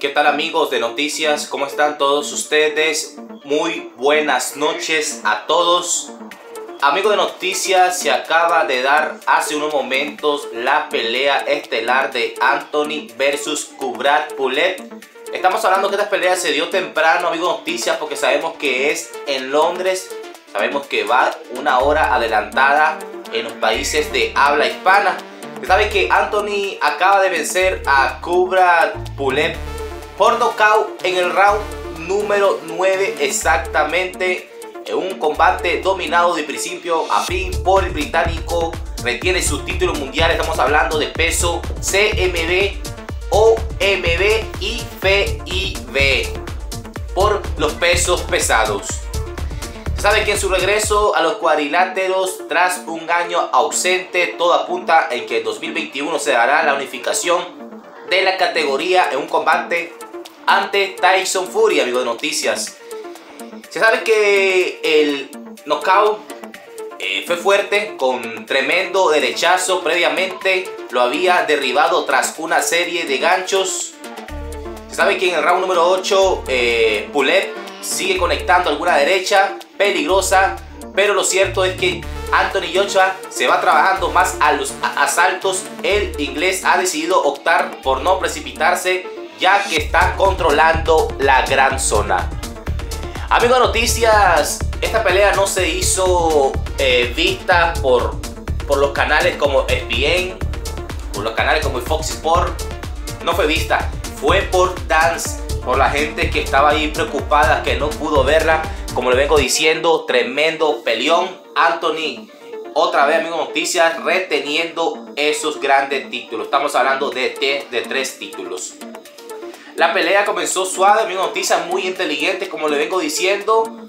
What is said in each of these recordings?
¿Qué tal amigos de noticias? ¿Cómo están todos ustedes? Muy buenas noches a todos. Amigos de noticias, se acaba de dar hace unos momentos la pelea estelar de Anthony versus Kubrat Pulet. Estamos hablando que esta pelea se dio temprano, amigos de noticias, porque sabemos que es en Londres. Sabemos que va una hora adelantada en los países de habla hispana. Sabe que Anthony acaba de vencer a Kubrat Pulet por nocaut en el round número 9 exactamente. En un combate dominado de principio a fin por el británico. Retiene su título mundial. Estamos hablando de peso CMB, OMB y FIB. Por los pesos pesados. Sabe que en su regreso a los cuadriláteros tras un año ausente, todo apunta en que en 2021 se dará la unificación de la categoría en un combate ante Tyson Fury, amigo de noticias. Se sabe que el knockout eh, fue fuerte, con tremendo derechazo. Previamente lo había derribado tras una serie de ganchos. Se sabe que en el round número 8, eh, Pulet sigue conectando alguna derecha peligrosa. Pero lo cierto es que Anthony Joshua se va trabajando más a los asaltos. El inglés ha decidido optar por no precipitarse ya que está controlando la gran zona. Amigos de noticias, esta pelea no se hizo eh, vista por, por los canales como ESPN, por los canales como Fox Sport, no fue vista, fue por Dance, por la gente que estaba ahí preocupada, que no pudo verla. Como le vengo diciendo, tremendo peleón. Anthony, otra vez, amigos noticias, reteniendo esos grandes títulos. Estamos hablando de, de tres títulos. La pelea comenzó suave, mi noticia muy inteligente, como le vengo diciendo.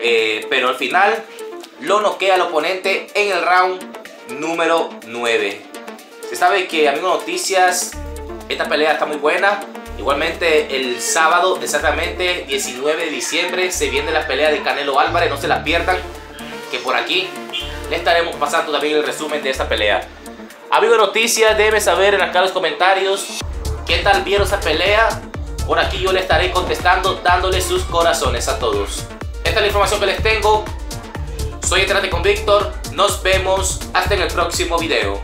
Eh, pero al final lo noquea al oponente en el round número 9. Se sabe que, amigos noticias, esta pelea está muy buena. Igualmente el sábado, exactamente 19 de diciembre, se viene la pelea de Canelo Álvarez. No se la pierdan, que por aquí le estaremos pasando también el resumen de esta pelea. Amigos noticias, deben saber en acá los comentarios ¿Qué tal vieron esa pelea? Por aquí yo le estaré contestando dándole sus corazones a todos. Esta es la información que les tengo. Soy Entrate con Víctor. Nos vemos hasta en el próximo video.